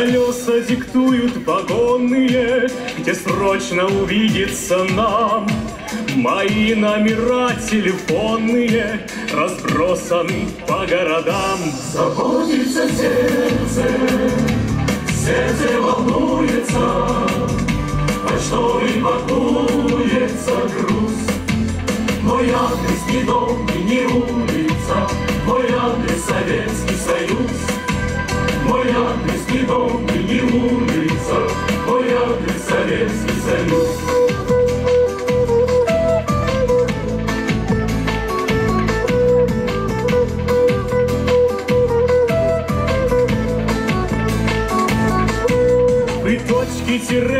Колеса диктуют вагонные, где срочно увидеться нам. Мои номера телефонные разбросаны по городам. Заботится сердце, сердце волнуется, Почтовый пакуется груз. Мой адрес не дом и не улица, Мой адрес Советский Союз. Мой адрес дом и не улица, адрес Советский Союз. Вы точки тире